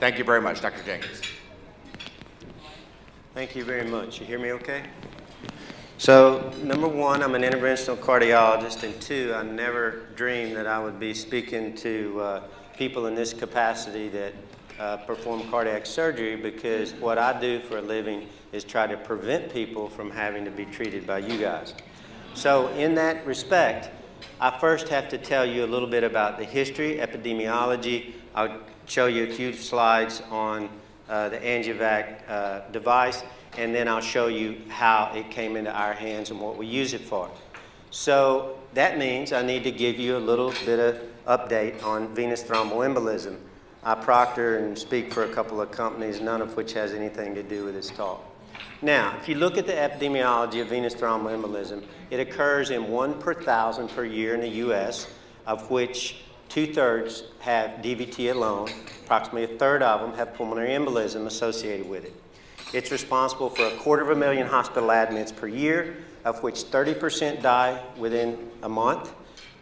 Thank you very much, Dr. Jenkins. Thank you very much. You hear me okay? So, number one, I'm an interventional cardiologist, and two, I never dreamed that I would be speaking to uh, people in this capacity that uh, perform cardiac surgery because what I do for a living is try to prevent people from having to be treated by you guys. So, in that respect, I first have to tell you a little bit about the history, epidemiology. I'll show you a few slides on uh, the AngioVac uh, device, and then I'll show you how it came into our hands and what we use it for. So that means I need to give you a little bit of update on venous thromboembolism. I proctor and speak for a couple of companies, none of which has anything to do with this talk. Now, if you look at the epidemiology of venous thromboembolism, it occurs in one per thousand per year in the U.S., of which two-thirds have DVT alone. Approximately a third of them have pulmonary embolism associated with it. It's responsible for a quarter of a million hospital admits per year, of which 30% die within a month,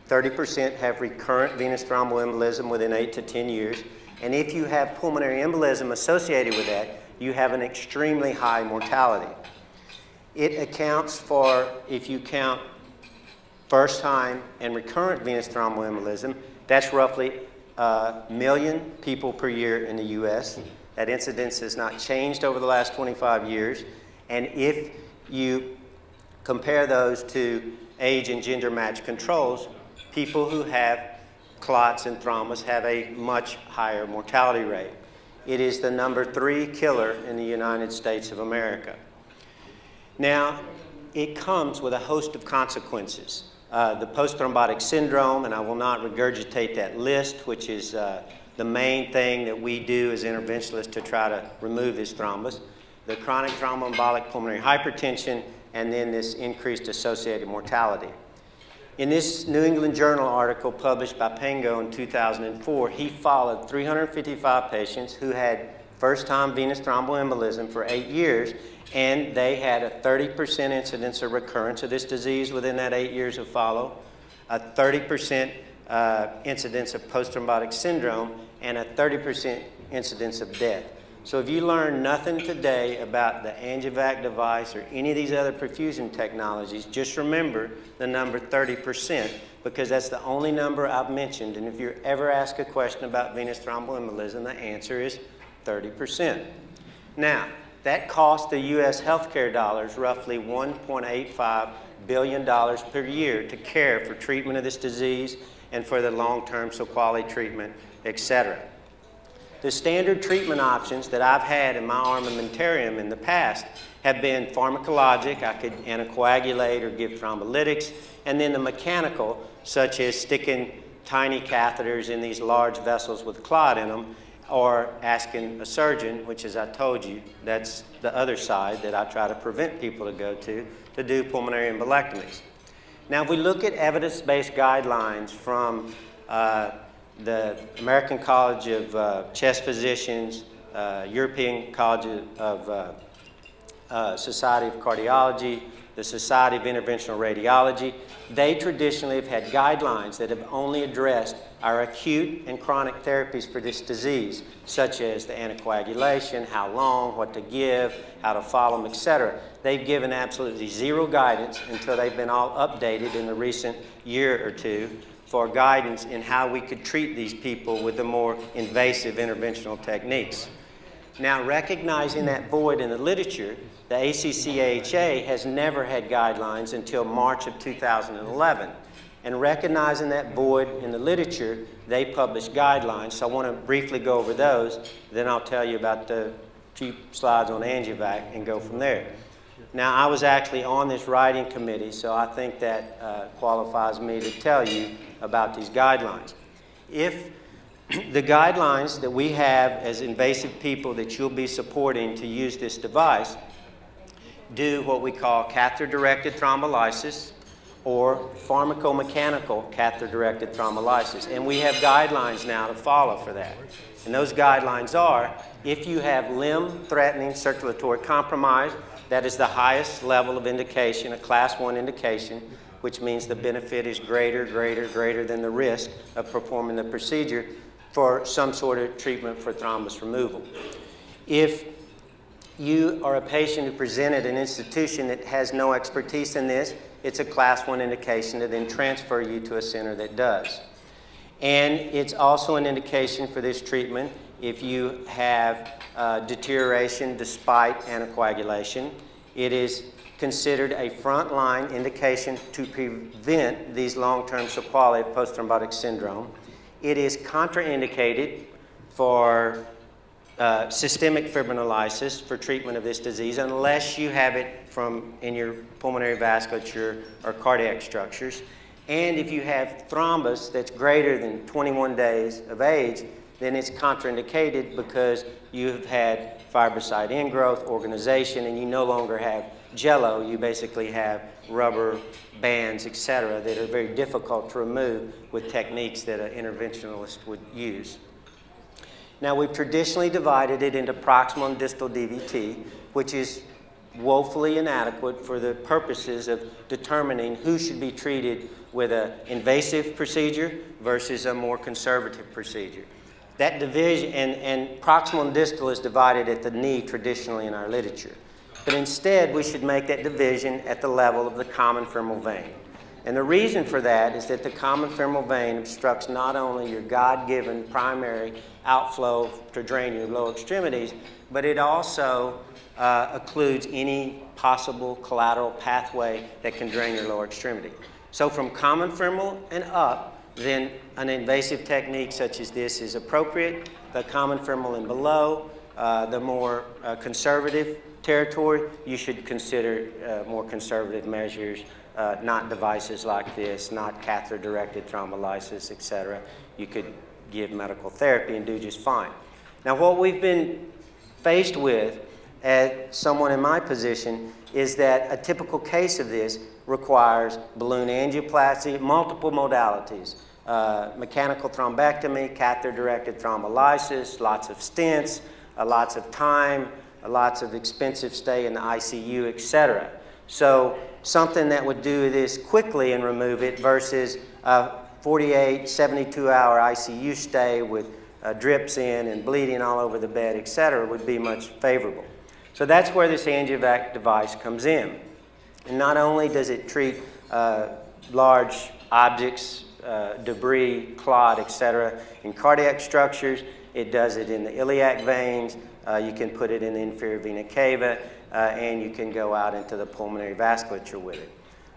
30% have recurrent venous thromboembolism within 8 to 10 years, and if you have pulmonary embolism associated with that, you have an extremely high mortality. It accounts for, if you count first time and recurrent venous thromboembolism, that's roughly a million people per year in the US. That incidence has not changed over the last 25 years. And if you compare those to age and gender match controls, people who have clots and thrombus have a much higher mortality rate. It is the number three killer in the United States of America. Now, it comes with a host of consequences. Uh, the post-thrombotic syndrome, and I will not regurgitate that list, which is uh, the main thing that we do as interventionists to try to remove this thrombus, the chronic thromboembolic pulmonary hypertension, and then this increased associated mortality. In this New England Journal article published by Pango in 2004, he followed 355 patients who had first-time venous thromboembolism for eight years, and they had a 30% incidence of recurrence of this disease within that eight years of follow, a 30% uh, incidence of post-thrombotic syndrome, and a 30% incidence of death. So if you learn nothing today about the AngioVac device or any of these other perfusion technologies, just remember the number 30% because that's the only number I've mentioned. And if you're ever asked a question about venous thromboembolism, the answer is 30%. Now, that costs the U.S. healthcare dollars roughly $1.85 billion per year to care for treatment of this disease and for the long-term quality treatment, et cetera. The standard treatment options that I've had in my armamentarium in the past have been pharmacologic, I could anticoagulate or give thrombolytics, and then the mechanical, such as sticking tiny catheters in these large vessels with clot in them, or asking a surgeon, which as I told you, that's the other side that I try to prevent people to go to, to do pulmonary embolectomies. Now, if we look at evidence-based guidelines from uh, the American College of uh, Chest Physicians, uh, European College of uh, uh, Society of Cardiology, the Society of Interventional Radiology, they traditionally have had guidelines that have only addressed our acute and chronic therapies for this disease, such as the anticoagulation, how long, what to give, how to follow them, etc. They've given absolutely zero guidance until they've been all updated in the recent year or two for guidance in how we could treat these people with the more invasive interventional techniques. Now, recognizing that void in the literature, the ACC/AHA has never had guidelines until March of 2011. And recognizing that void in the literature, they published guidelines. So I want to briefly go over those. Then I'll tell you about the few slides on AngioVac and go from there. Now, I was actually on this writing committee, so I think that uh, qualifies me to tell you about these guidelines. If the guidelines that we have as invasive people that you'll be supporting to use this device do what we call catheter-directed thrombolysis or pharmacomechanical catheter-directed thrombolysis. And we have guidelines now to follow for that. And those guidelines are, if you have limb-threatening circulatory compromise, that is the highest level of indication, a class one indication, which means the benefit is greater, greater, greater than the risk of performing the procedure. For some sort of treatment for thrombus removal. If you are a patient who presented an institution that has no expertise in this, it's a class one indication to then transfer you to a center that does. And it's also an indication for this treatment if you have uh, deterioration despite anticoagulation. It is considered a frontline indication to prevent these long-term sequelae of post-thrombotic syndrome. It is contraindicated for uh, systemic fibrinolysis for treatment of this disease unless you have it from in your pulmonary vasculature or cardiac structures. And if you have thrombus that's greater than 21 days of age, then it's contraindicated because you have had fibrocyte ingrowth, organization, and you no longer have jello. You basically have rubber bands, etc., that are very difficult to remove with techniques that an interventionalist would use. Now, we've traditionally divided it into proximal and distal DVT, which is woefully inadequate for the purposes of determining who should be treated with an invasive procedure versus a more conservative procedure. That division, and, and proximal and distal is divided at the knee traditionally in our literature. But instead, we should make that division at the level of the common femoral vein. And the reason for that is that the common femoral vein obstructs not only your God given primary outflow to drain your lower extremities, but it also uh, occludes any possible collateral pathway that can drain your lower extremity. So, from common femoral and up, then an invasive technique such as this is appropriate. The common femoral and below, uh, the more uh, conservative territory, you should consider uh, more conservative measures uh, not devices like this, not catheter-directed thrombolysis, et cetera. You could give medical therapy and do just fine. Now, what we've been faced with as someone in my position is that a typical case of this requires balloon angioplasty, multiple modalities, uh, mechanical thrombectomy, catheter-directed thrombolysis, lots of stents, uh, lots of time, lots of expensive stay in the ICU, et cetera. So something that would do this quickly and remove it versus a 48, 72 hour ICU stay with uh, drips in and bleeding all over the bed, et cetera, would be much favorable. So that's where this AngioVac device comes in. And not only does it treat uh, large objects, uh, debris, clot, et cetera, in cardiac structures, it does it in the iliac veins, uh, you can put it in the inferior vena cava, uh, and you can go out into the pulmonary vasculature with it.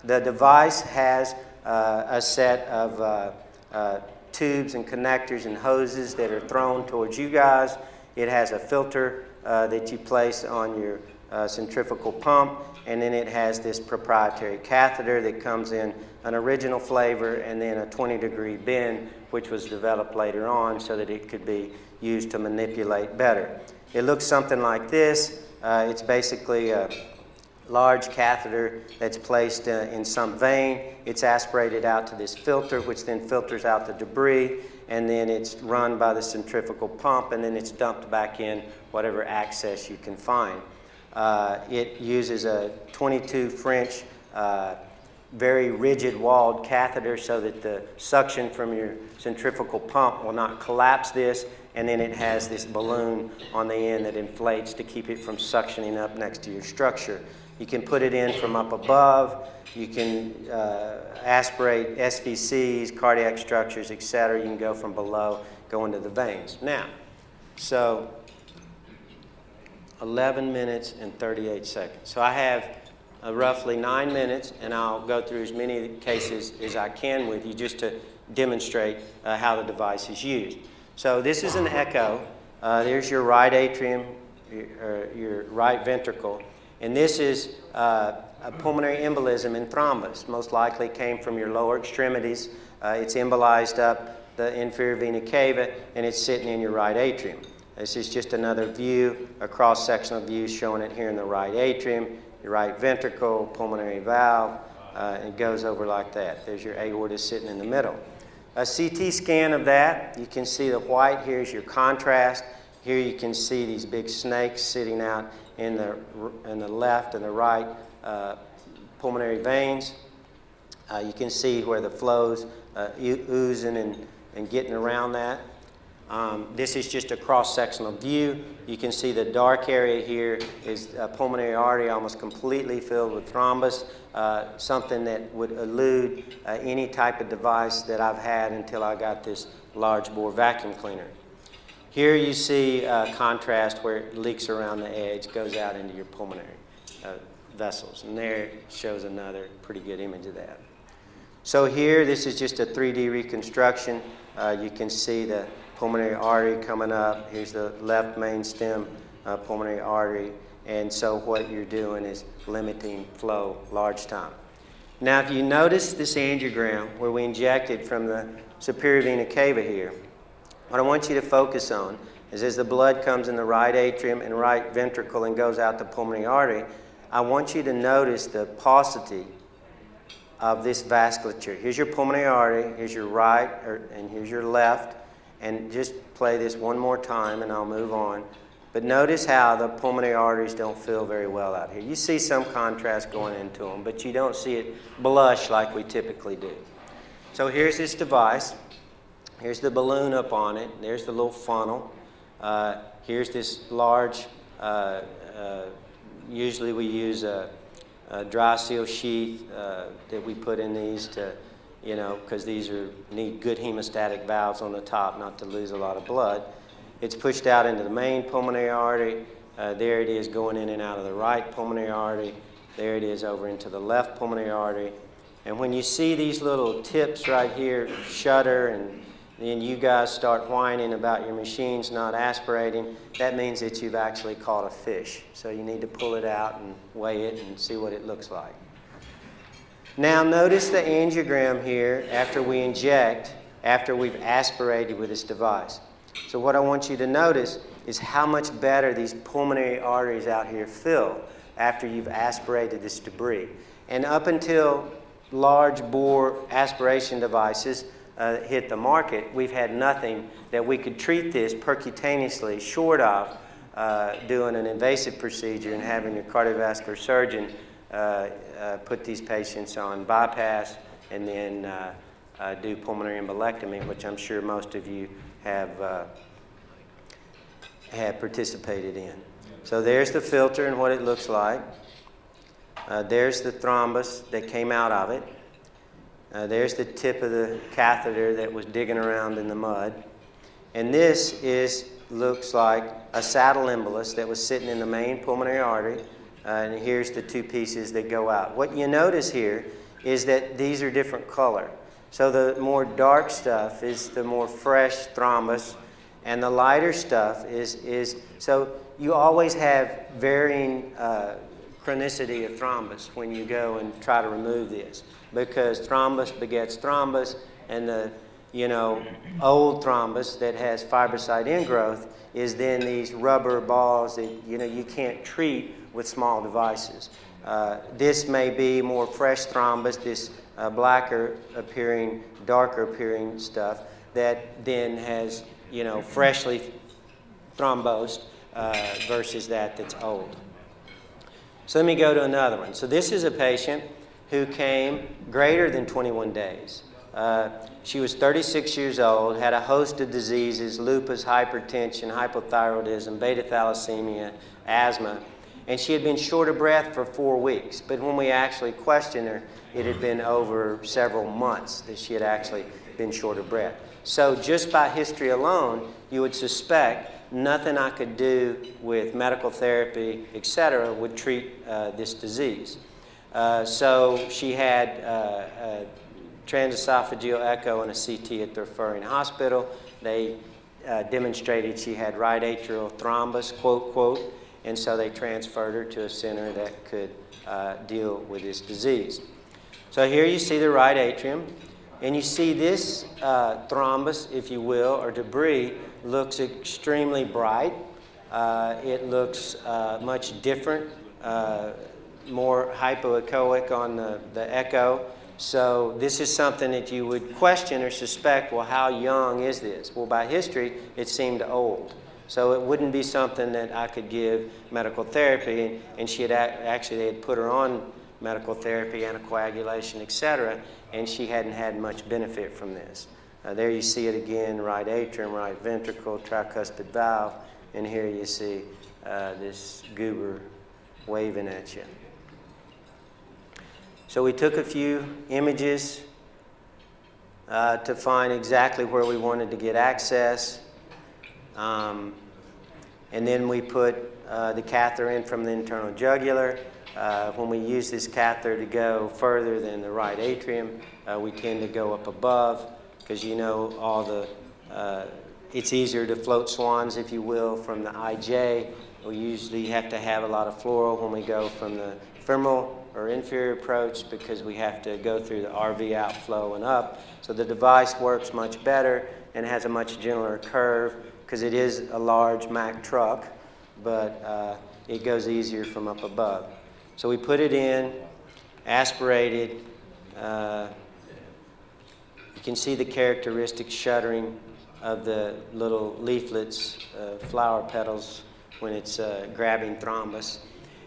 The device has uh, a set of uh, uh, tubes and connectors and hoses that are thrown towards you guys. It has a filter uh, that you place on your centrifugal pump, and then it has this proprietary catheter that comes in an original flavor and then a 20 degree bend, which was developed later on so that it could be used to manipulate better. It looks something like this. Uh, it's basically a large catheter that's placed uh, in some vein. It's aspirated out to this filter, which then filters out the debris, and then it's run by the centrifugal pump, and then it's dumped back in whatever access you can find. Uh, it uses a 22 French uh, very rigid walled catheter so that the suction from your centrifugal pump will not collapse this and then it has this balloon on the end that inflates to keep it from suctioning up next to your structure. You can put it in from up above. You can uh, aspirate SVCs, cardiac structures, etc. You can go from below, go into the veins. Now, so 11 minutes and 38 seconds. So I have uh, roughly nine minutes, and I'll go through as many cases as I can with you just to demonstrate uh, how the device is used. So this is an echo. Uh, there's your right atrium, your, your, right ventricle. And this is uh, a pulmonary embolism and thrombus. Most likely came from your lower extremities. Uh, it's embolized up the inferior vena cava, and it's sitting in your right atrium. This is just another view, a cross-sectional view showing it here in the right atrium, your right ventricle, pulmonary valve, uh, it goes over like that. There's your aorta sitting in the middle. A CT scan of that, you can see the white. Here's your contrast. Here you can see these big snakes sitting out in the, in the left and the right uh, pulmonary veins. Uh, you can see where the flow's uh, oozing and, and getting around that. Um, this is just a cross-sectional view. You can see the dark area here is a pulmonary artery almost completely filled with thrombus, uh, something that would elude uh, any type of device that I've had until I got this large bore vacuum cleaner. Here you see uh, contrast where it leaks around the edge, goes out into your pulmonary uh, vessels. And there shows another pretty good image of that. So here, this is just a 3D reconstruction. Uh, you can see the pulmonary artery coming up. Here's the left main stem uh, pulmonary artery. And so what you're doing is limiting flow large time. Now, if you notice this angiogram where we injected from the superior vena cava here, what I want you to focus on is as the blood comes in the right atrium and right ventricle and goes out the pulmonary artery, I want you to notice the paucity of this vasculature. Here's your pulmonary artery, here's your right, or, and here's your left and just play this one more time and I'll move on. But notice how the pulmonary arteries don't feel very well out here. You see some contrast going into them, but you don't see it blush like we typically do. So here's this device. Here's the balloon up on it. There's the little funnel. Uh, here's this large, uh, uh, usually we use a, a dry seal sheath uh, that we put in these to you know, because these are need good hemostatic valves on the top not to lose a lot of blood. It's pushed out into the main pulmonary artery. Uh, there it is going in and out of the right pulmonary artery. There it is over into the left pulmonary artery. And when you see these little tips right here shudder and then you guys start whining about your machines not aspirating, that means that you've actually caught a fish. So you need to pull it out and weigh it and see what it looks like. Now notice the angiogram here after we inject, after we've aspirated with this device. So what I want you to notice is how much better these pulmonary arteries out here feel after you've aspirated this debris. And up until large bore aspiration devices uh, hit the market, we've had nothing that we could treat this percutaneously short of uh, doing an invasive procedure and having a cardiovascular surgeon put these patients on bypass and then uh, do pulmonary embolectomy, which I'm sure most of you have, have participated in. So there's the filter and what it looks like. Uh, there's the thrombus that came out of it. Uh, there's the tip of the catheter that was digging around in the mud. And this is, looks like a saddle embolus that was sitting in the main pulmonary artery and here's the two pieces that go out. What you notice here is that these are different color. So the more dark stuff is the more fresh thrombus, and the lighter stuff is, is so you always have varying uh, chronicity of thrombus when you go and try to remove this because thrombus begets thrombus, and the you know, old thrombus that has fibrocyte ingrowth is then these rubber balls that you know you can't treat with small devices. Uh, this may be more fresh thrombus, this uh, blacker appearing, darker appearing stuff that then has, you know, freshly thrombosed uh, versus that that's old. So let me go to another one. So this is a patient who came greater than 21 days. Uh, she was 36 years old, had a host of diseases, lupus, hypertension, hypothyroidism, beta thalassemia, asthma, and she had been short of breath for four weeks. But when we actually questioned her, it had been over several months that she had actually been short of breath. So just by history alone, you would suspect nothing I could do with medical therapy, etc., would treat uh, this disease. Uh, so she had uh, transesophageal echo and a CT at the referring hospital. They uh, demonstrated she had right atrial thrombus, quote, quote, and so they transferred her to a center that could uh, deal with this disease. So here you see the right atrium, and you see this uh, thrombus, if you will, or debris, looks extremely bright. Uh, it looks uh, much different, uh, more hypoechoic on the, the echo. So this is something that you would question or suspect, well, how young is this? Well, by history, it seemed old. So it wouldn't be something that I could give medical therapy. And she had actually, they had put her on medical therapy, anticoagulation, et cetera, and she hadn't had much benefit from this. Uh, there you see it again, right atrium, right ventricle, tricuspid valve, and here you see uh, this goober waving at you. So we took a few images uh, to find exactly where we wanted to get access. Um, and then we put uh, the catheter in from the internal jugular. Uh, when we use this catheter to go further than the right atrium, uh, we tend to go up above because you know all the, uh, it's easier to float swans, if you will, from the IJ. We usually have to have a lot of fluoro when we go from the femoral or inferior approach because we have to go through the RV outflow and up. So the device works much better and has a much gentler curve because it is a large Mack truck, but uh, it goes easier from up above. So we put it in, aspirated. Uh, you can see the characteristic shuttering of the little leaflets, uh, flower petals, when it's uh, grabbing thrombus.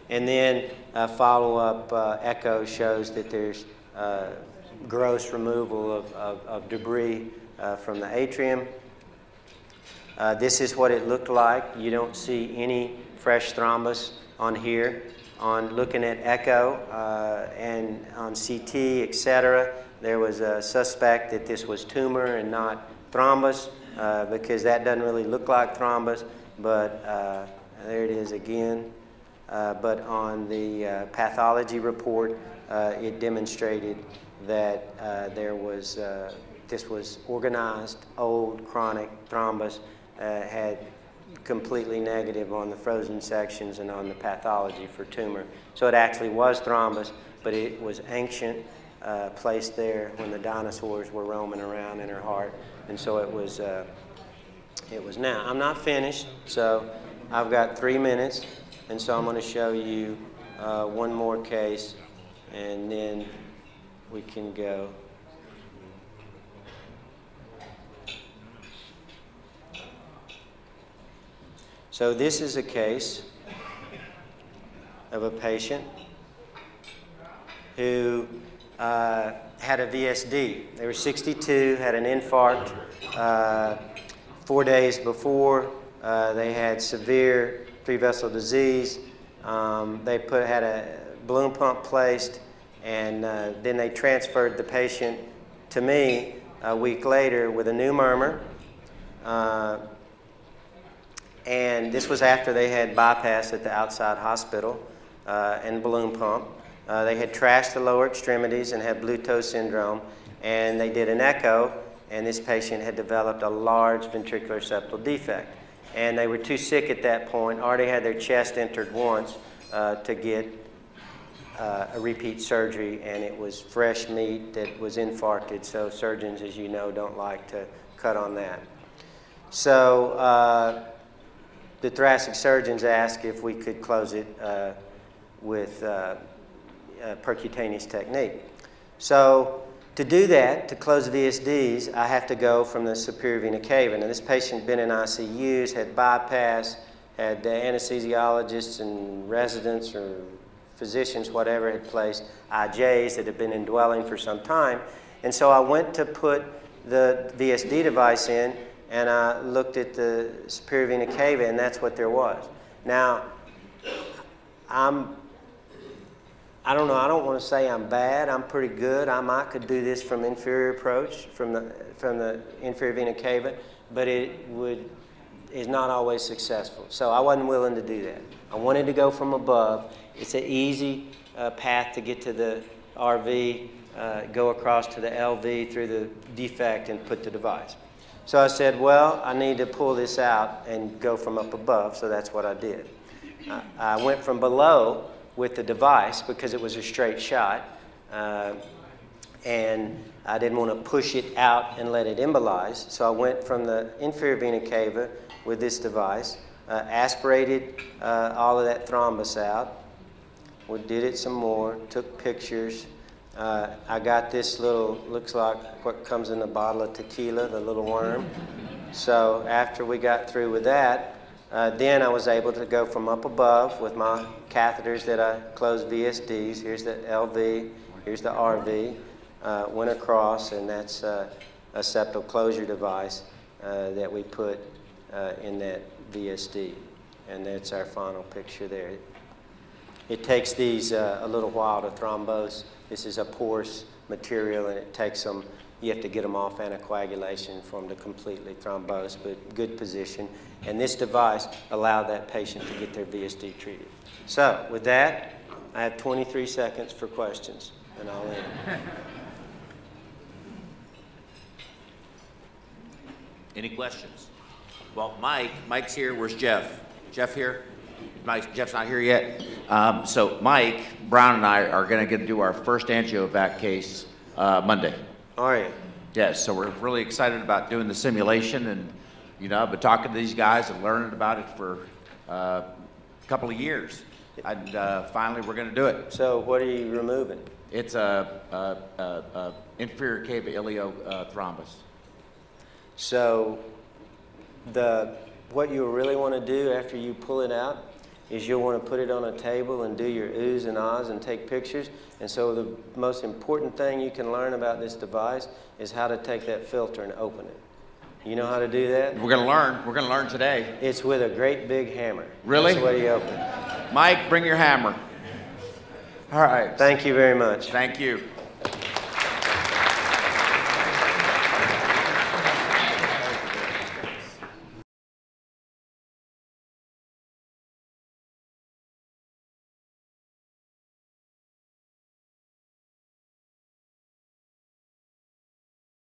And then uh, follow-up uh, echo shows that there's gross removal of, of, of debris from the atrium. Uh, this is what it looked like. You don't see any fresh thrombus on here. On looking at echo uh, and on CT, etc., there was a suspect that this was tumor and not thrombus uh, because that doesn't really look like thrombus, but uh, there it is again. Uh, but on the pathology report, it demonstrated that there was this was organized, old, chronic thrombus had completely negative on the frozen sections and on the pathology for tumor. So it actually was thrombus, but it was ancient, uh, placed there when the dinosaurs were roaming around in her heart, and so it was. Uh, it was now. I'm not finished, so I've got three minutes, and so I'm going to show you uh, one more case, and then we can go. So this is a case of a patient who uh, had a VSD. They were 62, had an infarct uh, four days before. Uh, they had severe three-vessel disease. Um, they put, had a balloon pump placed, and uh, then they transferred the patient to me a week later with a new murmur. And this was after they had bypass at the outside hospital uh, and balloon pump. Uh, they had trashed the lower extremities and had blue toe syndrome. And they did an echo, and this patient had developed a large ventricular septal defect. And they were too sick at that point, already had their chest entered once uh, to get uh, a repeat surgery, and it was fresh meat that was infarcted. So surgeons, as you know, don't like to cut on that. So uh, the thoracic surgeons asked if we could close it uh, with uh, percutaneous technique. So to do that, to close VSDs, I have to go from the superior vena cava. Now this patient had been in ICUs, had bypass, had anesthesiologists and residents or physicians, whatever, had placed IJs that had been indwelling for some time. And so I went to put the VSD device in and I looked at the superior vena cava, and that's what there was. Now, I'm, I don't know, I don't want to say I'm bad. I'm pretty good. I might could do this from inferior approach, from the, from the inferior vena cava, but it would, is not always successful. So I wasn't willing to do that. I wanted to go from above. It's an easy uh, path to get to the RV, uh, go across to the LV through the defect and put the device. So I said, well, I need to pull this out and go from up above, so that's what I did. I, I went from below with the device because it was a straight shot, uh, and I didn't want to push it out and let it embolize, so I went from the inferior vena cava with this device, uh, aspirated uh, all of that thrombus out, we did it some more, took pictures, uh, I got this little, looks like what comes in a bottle of tequila, the little worm. So after we got through with that, uh, then I was able to go from up above with my catheters that I closed VSDs. Here's the LV, here's the RV. Uh, went across, and that's uh, a septal closure device uh, that we put uh, in that VSD. And that's our final picture there. It takes these uh, a little while to thrombose. This is a porous material, and it takes them, you have to get them off anticoagulation for them to completely thrombose, but good position. And this device allowed that patient to get their VSD treated. So, with that, I have 23 seconds for questions, and I'll end. Any questions? Well, Mike, Mike's here. Where's Jeff? Jeff here? Mike, Jeff's not here yet. Um, so Mike Brown and I are going to get do our first angiovac case uh, Monday. All right. Yes, so we're really excited about doing the simulation, and you know, I've been talking to these guys and learning about it for uh, a couple of years, and uh, finally we're going to do it. So, what are you removing? It's a, a, a, a inferior cava ilio uh, thrombus. So, the what you really want to do after you pull it out is you'll want to put it on a table and do your oohs and ahs and take pictures. And so, the most important thing you can learn about this device is how to take that filter and open it. You know how to do that? We're going to learn. We're going to learn today. It's with a great big hammer. Really? That's the way you open it. Mike, bring your hammer. All right. Thank you very much. Thank you.